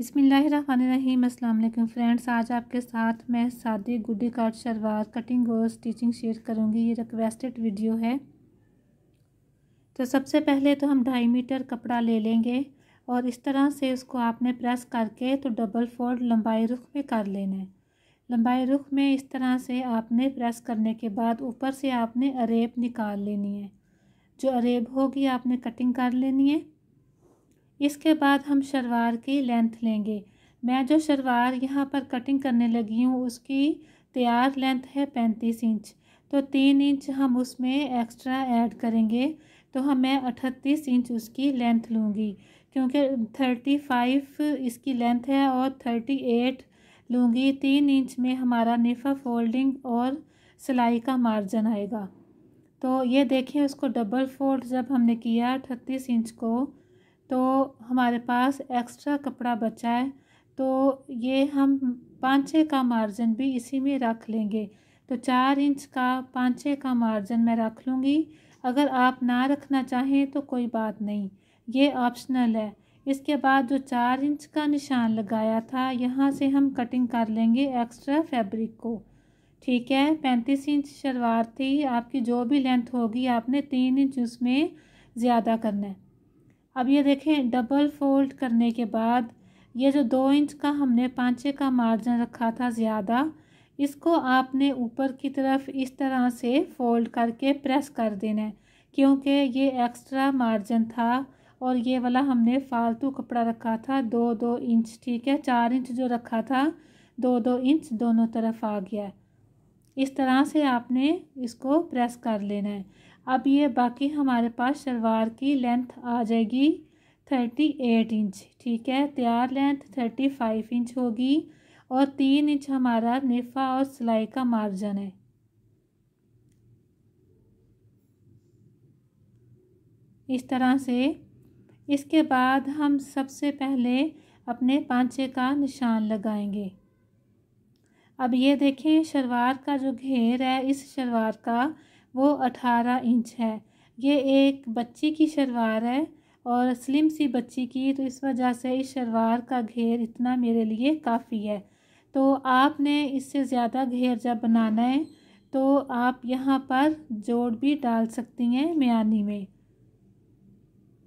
बिसमीम अल्लाम फ्रेंड्स। आज आपके साथ मैं सादी गुडी काट शलवार कटिंग और स्टिचिंग शेयर करूँगी। ये रिक्वेस्टेड वीडियो है। तो सबसे पहले तो हम ढाई मीटर कपड़ा ले लेंगे और इस तरह से उसको आपने प्रेस करके तो डबल फोल्ड लंबाई रुख में कर लेना है। लंबाई रुख में इस तरह से आपने प्रेस करने के बाद ऊपर से आपने अरेब निकाल लेनी है। जो अरेब होगी आपने कटिंग कर लेनी है। इसके बाद हम शलवार की लेंथ लेंगे। मैं जो शलवार यहाँ पर कटिंग करने लगी हूँ, उसकी तैयार लेंथ है पैंतीस इंच। तो तीन इंच हम उसमें एक्स्ट्रा ऐड करेंगे तो हम मैं अठतीस इंच उसकी लेंथ लूँगी, क्योंकि थर्टी फाइव इसकी लेंथ है और थर्टी एट लूँगी। तीन इंच में हमारा निफ़ा फोल्डिंग और सिलाई का मार्जिन आएगा। तो ये देखें, उसको डबल फोल्ड जब हमने किया अठतीस इंच को तो हमारे पास एक्स्ट्रा कपड़ा बचा है तो ये हम पाँच छः का मार्जिन भी इसी में रख लेंगे। तो चार इंच का पाँच छः का मार्जिन मैं रख लूँगी। अगर आप ना रखना चाहें तो कोई बात नहीं, ये ऑप्शनल है। इसके बाद जो चार इंच का निशान लगाया था, यहाँ से हम कटिंग कर लेंगे एक्स्ट्रा फैब्रिक को। ठीक है, पैंतीस इंच शलवार थी, आपकी जो भी लेंथ होगी, आपने तीन इंच उसमें ज़्यादा करना है। अब ये देखें डबल फोल्ड करने के बाद ये जो दो इंच का हमने पाँचे का मार्जिन रखा था ज़्यादा, इसको आपने ऊपर की तरफ़ इस तरह से फोल्ड करके प्रेस कर देना है, क्योंकि ये एक्स्ट्रा मार्जिन था और ये वाला हमने फालतू कपड़ा रखा था, दो दो इंच ठीक है, चार इंच जो रखा था, दो दो इंच दोनों तरफ़ आ गया इस तरह से आपने इसको प्रेस कर लेना है। अब ये बाकी हमारे पास शलवार की लेंथ आ जाएगी थर्टी एट इंच ठीक है? तैयार लेंथ थर्टी फाइव इंच होगी और तीन इंच हमारा नेफा और सिलाई का मार्जिन है। इस तरह से इसके बाद हम सबसे पहले अपने पांचे का निशान लगाएँगे। अब ये देखें शलवार का जो घेर है, इस शलवार का वो अठारह इंच है। ये एक बच्ची की शलवार है और स्लिम सी बच्ची की तो इस वजह से इस शलवार का घेर इतना मेरे लिए काफ़ी है। तो आपने इससे ज़्यादा घेर जब बनाना है तो आप यहाँ पर जोड़ भी डाल सकती हैं म्यानी में।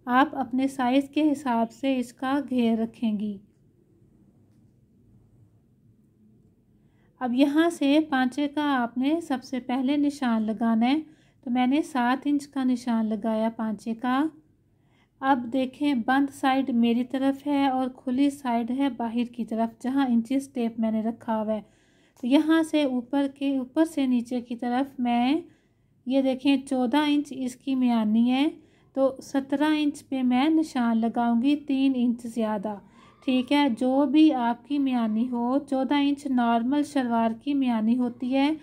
आप अपने साइज़ के हिसाब से इसका घेर रखेंगी। अब यहाँ से पाँचे का आपने सबसे पहले निशान लगाना है। तो मैंने सात इंच का निशान लगाया पाँचे का। अब देखें, बंद साइड मेरी तरफ़ है और खुली साइड है बाहर की तरफ़, जहाँ इंचेस टेप मैंने रखा हुआ है। तो यहाँ से ऊपर के, ऊपर से नीचे की तरफ़ मैं, ये देखें, चौदह इंच इसकी मियानी है। तो सत्रह इंच पे मैं निशान लगाऊँगी तीन इंच ज़्यादा। ठीक है, जो भी आपकी मियानी हो, चौदह इंच नॉर्मल शलवार की मियानी होती है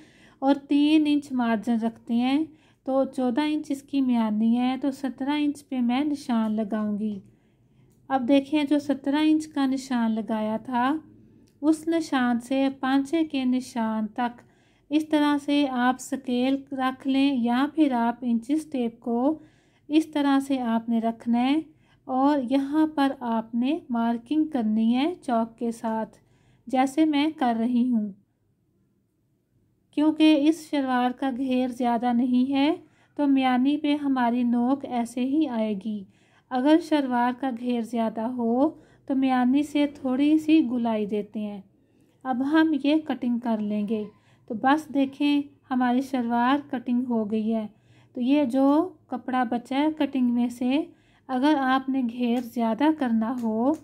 और तीन इंच मार्जिन रखते हैं। तो चौदह इंच इसकी म्यानी है तो सत्रह इंच पे मैं निशान लगाऊँगी। अब देखें, जो सत्रह इंच का निशान लगाया था, उस निशान से पाँचे के निशान तक इस तरह से आप स्केल रख लें या फिर आप इंचिस टेप को इस तरह से आपने रखना है। और यहाँ पर आपने मार्किंग करनी है चौक के साथ, जैसे मैं कर रही हूँ। क्योंकि इस शलवार का घेर ज़्यादा नहीं है तो म्यानी पे हमारी नोक ऐसे ही आएगी। अगर शलवार का घेर ज़्यादा हो तो म्यानी से थोड़ी सी गुलाई देते हैं। अब हम ये कटिंग कर लेंगे। तो बस देखें, हमारी शलवार कटिंग हो गई है। तो ये जो कपड़ा बचा है कटिंग में से अगर आपने घेर ज़्यादा करना हो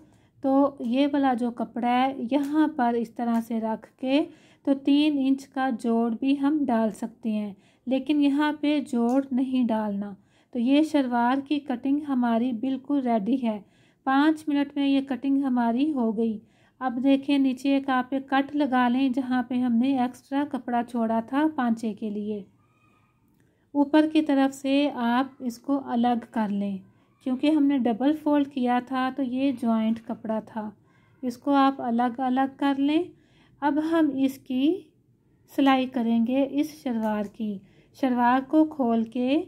तो ये वाला जो कपड़ा है, यहाँ पर इस तरह से रख के तो तीन इंच का जोड़ भी हम डाल सकते हैं, लेकिन यहाँ पे जोड़ नहीं डालना। तो ये शलवार की कटिंग हमारी बिल्कुल रेडी है। पाँच मिनट में ये कटिंग हमारी हो गई। अब देखें, नीचे एक आप कट लगा लें, जहाँ पे हमने एक्स्ट्रा कपड़ा छोड़ा था पाँचे के लिए। ऊपर की तरफ़ से आप इसको अलग कर लें। क्योंकि हमने डबल फोल्ड किया था तो ये जॉइंट कपड़ा था। इसको आप अलग अलग कर लें। अब हम इसकी सिलाई करेंगे इस शलवार की। शलवार को खोल के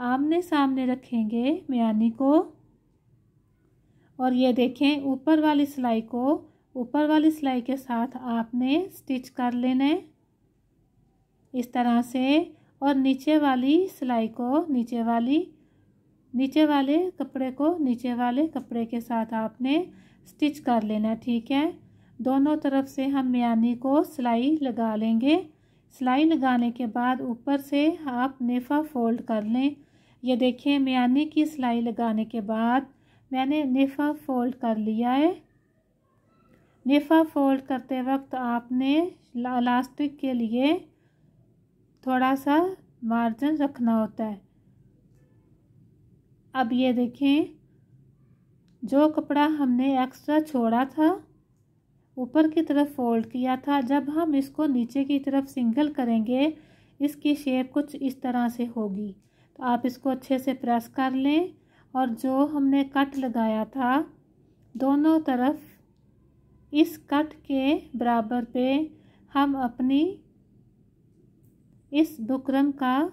आमने सामने रखेंगे मियानी को। और ये देखें, ऊपर वाली सिलाई को, ऊपर वाली सिलाई के साथ आपने स्टिच कर लेना इस तरह से, और नीचे वाली सिलाई को, नीचे वाली नीचे वाले कपड़े को नीचे वाले कपड़े के साथ आपने स्टिच कर लेना, ठीक है? दोनों तरफ़ से हम म्यानी को सिलाई लगा लेंगे। सिलाई लगाने के बाद ऊपर से आप नेफा फोल्ड कर लें। ये देखिए, म्यानी की सिलाई लगाने के बाद मैंने नेफा फोल्ड कर लिया है। नेफा फोल्ड करते वक्त आपने इलास्टिक के लिए थोड़ा सा मार्जिन रखना होता है। अब ये देखें, जो कपड़ा हमने एक्स्ट्रा छोड़ा था, ऊपर की तरफ़ फोल्ड किया था। जब हम इसको नीचे की तरफ़ सिंगल करेंगे, इसकी शेप कुछ इस तरह से होगी। तो आप इसको अच्छे से प्रेस कर लें और जो हमने कट लगाया था, दोनों तरफ़ इस कट के बराबर पे हम अपनी इस बुकरम का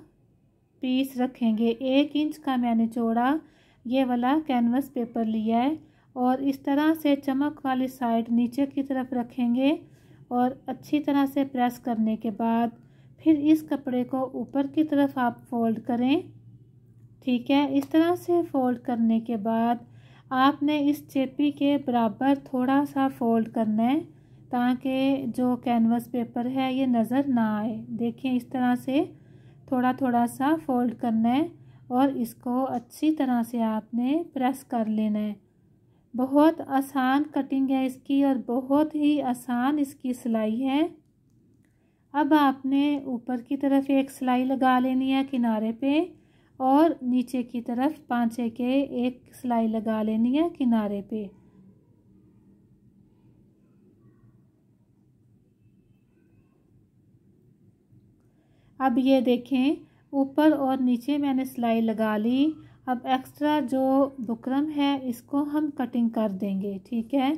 पीस रखेंगे। एक इंच का मैंने चौड़ा ये वाला कैनवस पेपर लिया है और इस तरह से चमक वाली साइड नीचे की तरफ़ रखेंगे और अच्छी तरह से प्रेस करने के बाद फिर इस कपड़े को ऊपर की तरफ़ आप फोल्ड करें। ठीक है? इस तरह से फोल्ड करने के बाद आपने इस चेपी के बराबर थोड़ा सा फोल्ड करना है ताकि जो कैनवस पेपर है ये नज़र ना आए। देखिए इस तरह से थोड़ा थोड़ा सा फोल्ड करना है और इसको अच्छी तरह से आपने प्रेस कर लेना है। बहुत आसान कटिंग है इसकी और बहुत ही आसान इसकी सिलाई है। अब आपने ऊपर की तरफ़ एक सिलाई लगा लेनी है किनारे पे और नीचे की तरफ़ पांचे के एक सिलाई लगा लेनी है किनारे पे। अब ये देखें, ऊपर और नीचे मैंने सिलाई लगा ली। अब एक्स्ट्रा जो बुकरम है, इसको हम कटिंग कर देंगे, ठीक है?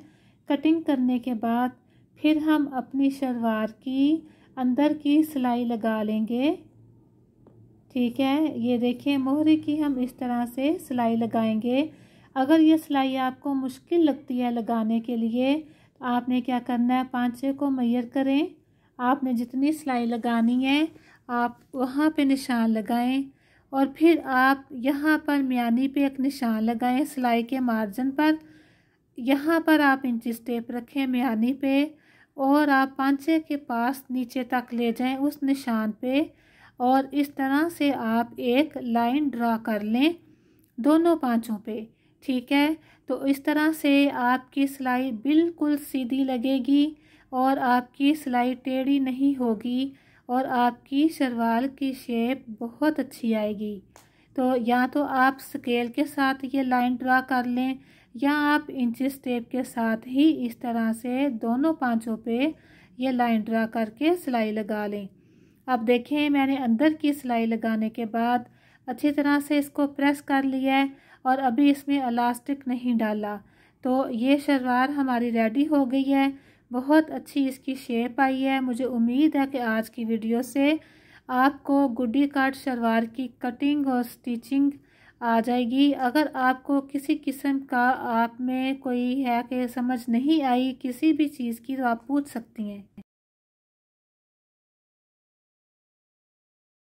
कटिंग करने के बाद फिर हम अपनी शलवार की अंदर की सिलाई लगा लेंगे, ठीक है? ये देखें, मोहरे की हम इस तरह से सिलाई लगाएँगे। अगर ये सिलाई आपको मुश्किल लगती है लगाने के लिए तो आपने क्या करना है, पाँचे को मैयर करें। आपने जितनी सिलाई लगानी है आप वहाँ पे निशान लगाएँ और फिर आप यहाँ पर म्यानी पे एक निशान लगाएँ सिलाई के मार्जिन पर। यहाँ पर आप इंची स्टेप रखें म्यानी पे और आप पांचे के पास नीचे तक ले जाएँ उस निशान पे और इस तरह से आप एक लाइन ड्रा कर लें दोनों पाँचों पे, ठीक है? तो इस तरह से आपकी सिलाई बिल्कुल सीधी लगेगी और आपकी सिलाई टेढ़ी नहीं होगी। और आपकी शलवार की शेप बहुत अच्छी आएगी। तो या तो आप स्केल के साथ ये लाइन ड्रा कर लें, या आप इंची स्टेप के साथ ही इस तरह से दोनों पाँचों पे ये लाइन ड्रा करके सिलाई लगा लें। अब देखें, मैंने अंदर की सिलाई लगाने के बाद अच्छी तरह से इसको प्रेस कर लिया है और अभी इसमें अलास्टिक नहीं डाला। तो ये शलवार हमारी रेडी हो गई है। बहुत अच्छी इसकी शेप आई है। मुझे उम्मीद है कि आज की वीडियो से आपको गुड्डी काट शलवार की कटिंग और स्टिचिंग आ जाएगी। अगर आपको किसी किस्म का आप में कोई है कि समझ नहीं आई किसी भी चीज़ की तो आप पूछ सकती हैं।